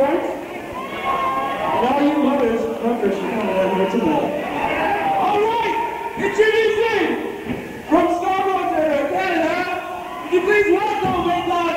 Now And all you mothers, mothers, you don't here what. All right, it's your from Star Road, Canada. You please welcome,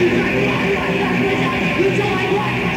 You don't like what?